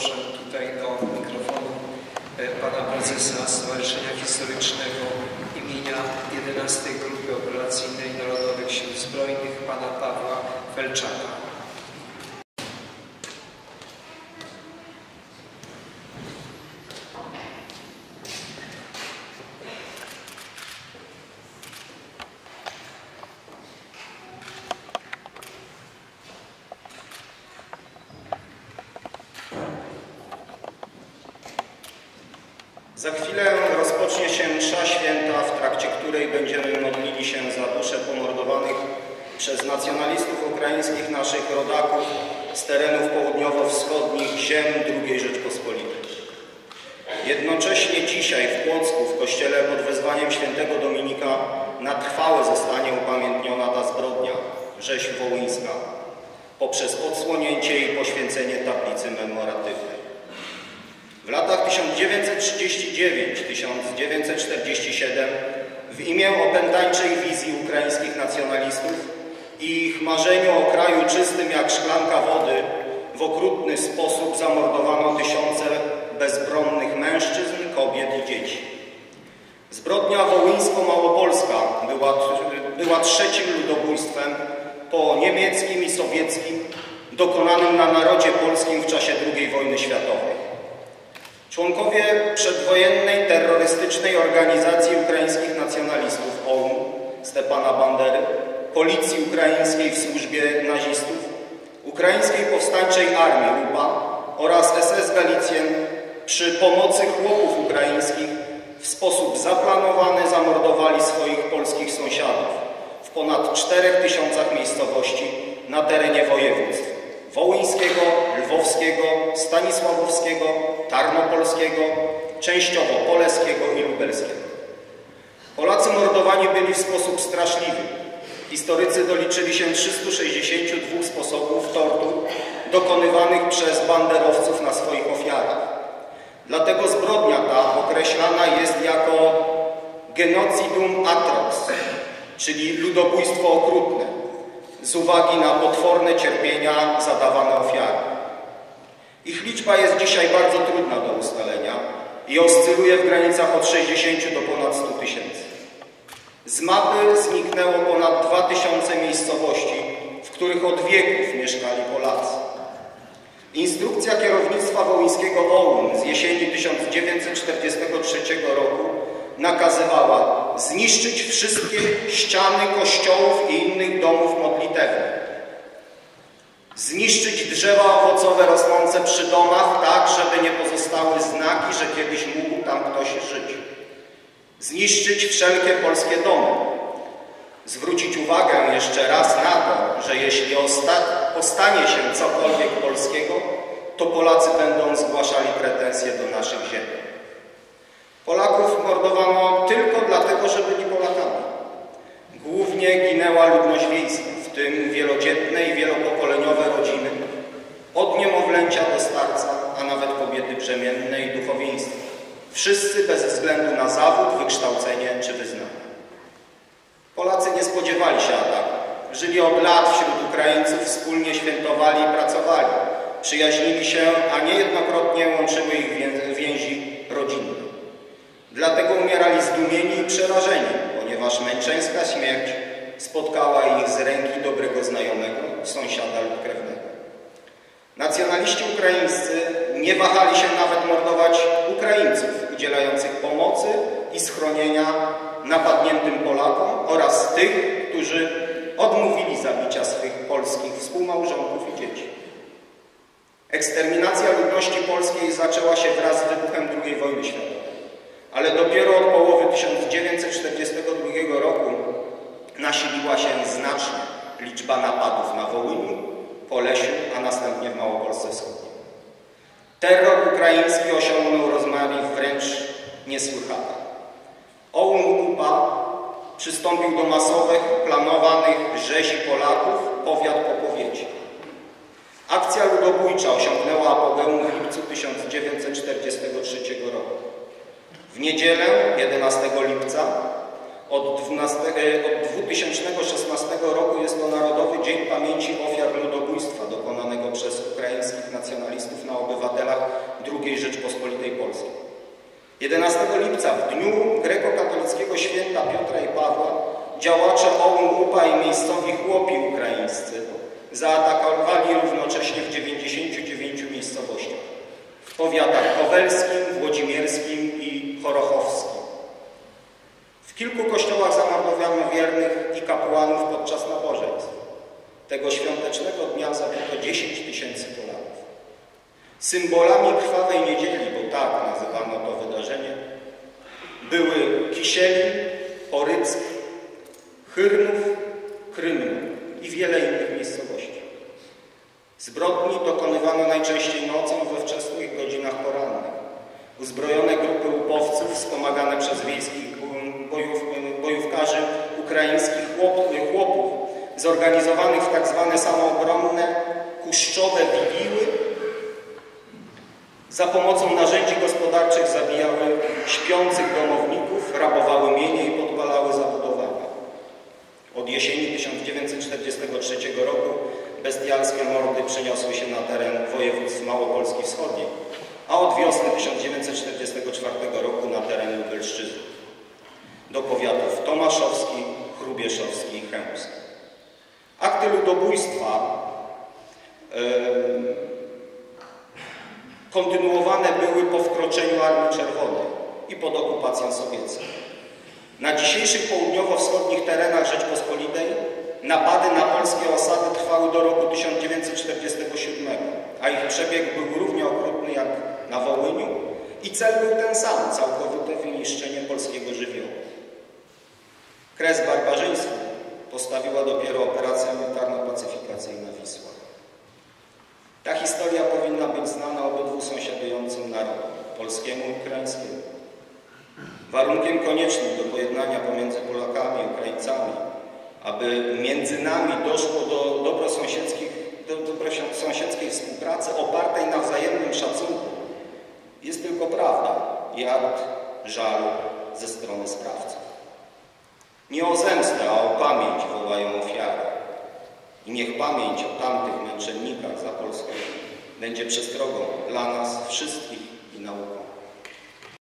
proszę tutaj do mikrofonu e, pana prezesa Stowarzyszenia Historycznego imienia 11 Grupy Operacyjnej Narodowych Sił Zbrojnych, pana Pawła Felczaka. Za chwilę rozpocznie się msza święta, w trakcie której będziemy modlili się za dusze pomordowanych przez nacjonalistów ukraińskich naszych rodaków z terenów południowo-wschodnich ziem II Rzeczpospolitej. Jednocześnie dzisiaj w Płocku, w kościele pod wezwaniem świętego Dominika na trwałe zostanie upamiętniona ta zbrodnia, rzeź wołyńska, poprzez odsłonięcie i poświęcenie tablicy memoratywnej. Latach 1939-1947 w imię opętańczej wizji ukraińskich nacjonalistów i ich marzeniu o kraju czystym jak szklanka wody w okrutny sposób zamordowano tysiące bezbronnych mężczyzn, kobiet i dzieci. Zbrodnia wołyńsko-małopolska była, była trzecim ludobójstwem po niemieckim i sowieckim dokonanym na narodzie polskim w czasie II wojny światowej. Członkowie przedwojennej terrorystycznej organizacji ukraińskich nacjonalistów OUN Stepana Bandery, policji ukraińskiej w służbie nazistów, ukraińskiej powstańczej armii UPA oraz SS Galicjen przy pomocy chłopów ukraińskich w sposób zaplanowany zamordowali swoich polskich sąsiadów w ponad czterech tysiącach miejscowości na terenie województw wołyńskiego, lwowskiego, stanisławowskiego, tarnopolskiego, częściowo poleskiego i lubelskiego. Polacy mordowani byli w sposób straszliwy. Historycy doliczyli się 362 sposobów tortur dokonywanych przez banderowców na swoich ofiarach. Dlatego zbrodnia ta określana jest jako genocidum atrox, czyli ludobójstwo okrutne, z uwagi na potworne cierpienia zadawane ofiarom. Ich liczba jest dzisiaj bardzo trudna do ustalenia i oscyluje w granicach od 60 do ponad 100 tysięcy. Z mapy zniknęło ponad 2000 miejscowości, w których od wieków mieszkali Polacy. Instrukcja kierownictwa wołyńskiego OUN z jesieni 1943 roku nakazywała zniszczyć wszystkie ściany kościołów i innych domów modlitewnych, zniszczyć drzewa owocowe rosnące przy domach tak, żeby nie pozostały znaki, że kiedyś mógł tam ktoś żyć, zniszczyć wszelkie polskie domy, zwrócić uwagę jeszcze raz na to, że jeśli ostanie się cokolwiek polskiego, to Polacy będą zgłaszali pretensje do naszych ziemi. Polaków mordowano tylko dlatego, że byli tym wielodzietne i wielopokoleniowe rodziny, od niemowlęcia do starca, a nawet kobiety brzemienne i duchowieństwo. Wszyscy bez względu na zawód, wykształcenie czy wyznanie. Polacy nie spodziewali się ataku. Żyli od lat wśród Ukraińców, wspólnie świętowali i pracowali. Przyjaźnili się, a niejednokrotnie łączyły ich więzi rodzinne. Dlatego umierali zdumieni i przerażeni, ponieważ męczeńska śmierć spotkała ich z ręki dobrego znajomego, sąsiada lub krewnego. Nacjonaliści ukraińscy nie wahali się nawet mordować Ukraińców udzielających pomocy i schronienia napadniętym Polakom oraz tych, którzy odmówili zabicia swych polskich współmałżonków i dzieci. Eksterminacja ludności polskiej zaczęła się wraz z wybuchem II wojny światowej ale dopiero od połowy 1942 roku nasiliła się znacznie liczba napadów na Wołyniu, Polesiu, a następnie w Małopolsce Wschodniej. Terror ukraiński osiągnął rozmiary wręcz niesłychane. OUN UPA przystąpił do masowych, planowanych rzezi Polaków, powiat po powiecie. Akcja ludobójcza osiągnęła apogeum w lipcu 1943 roku. W niedzielę 11 lipca Od, 12, e, od 2016 roku jest to Narodowy Dzień Pamięci Ofiar Ludobójstwa dokonanego przez ukraińskich nacjonalistów na obywatelach II Rzeczpospolitej Polskiej. 11 lipca, w dniu grekokatolickiego święta Piotra i Pawła, działacze OUN, UPA i miejscowi chłopi ukraińscy zaatakowali równocześnie w 99 miejscowościach. W powiatach kowelskim, włodzimierskim i chorochowskim. Kilku kościołach zamordowano wiernych i kapłanów podczas nabożeństw. Tego świątecznego dnia zabito 10 tysięcy Polaków. Symbolami krwawej niedzieli, bo tak nazywano to wydarzenie, były Kisieli, Oryck, Chyrnów, Krymno i wiele innych miejscowości. Zbrodni dokonywano najczęściej nocą we wczesnych godzinach porannych. Uzbrojone grupy łupowców wspomagane przez wiejskich bojów, bojówkarzy ukraińskich chłopów zorganizowanych w tak zwane samoobronne kuszczowe bibiły za pomocą narzędzi gospodarczych zabijały śpiących domowników, rabowały mienie i podpalały zabudowania. Od jesieni 1943 roku bestialskie mordy przeniosły się na teren województw Małopolski Wschodniej, a od wiosny 1944 roku na teren Lubelszczyzny, do powiatów tomaszowski, chrubieszowski i chełmski. Akty ludobójstwa kontynuowane były po wkroczeniu Armii Czerwonej i pod okupacją sowiecką. Na dzisiejszych południowo-wschodnich terenach Rzeczpospolitej napady na polskie osady trwały do roku 1947, a ich przebieg był równie okrutny jak na Wołyniu i cel był ten sam, całkowite wyniszczenie polskiego żywiołu. Kres barbarzyństwu postawiła dopiero operacja militarno-pacyfikacyjna Wisła. Ta historia powinna być znana obydwu sąsiadującym narodom, polskiemu i ukraińskiemu. Warunkiem koniecznym do pojednania pomiędzy Polakami i Ukraińcami, aby między nami doszło do dobrosąsiedzkich, do dobrosąsiedzkiej współpracy opartej na wzajemnym szacunku, jest tylko prawda i akt żalu ze strony sprawców. Nie o zemstę, a o pamięć wołają ofiary. I niech pamięć o tamtych męczennikach za Polskę będzie przestrogą dla nas wszystkich i nauką.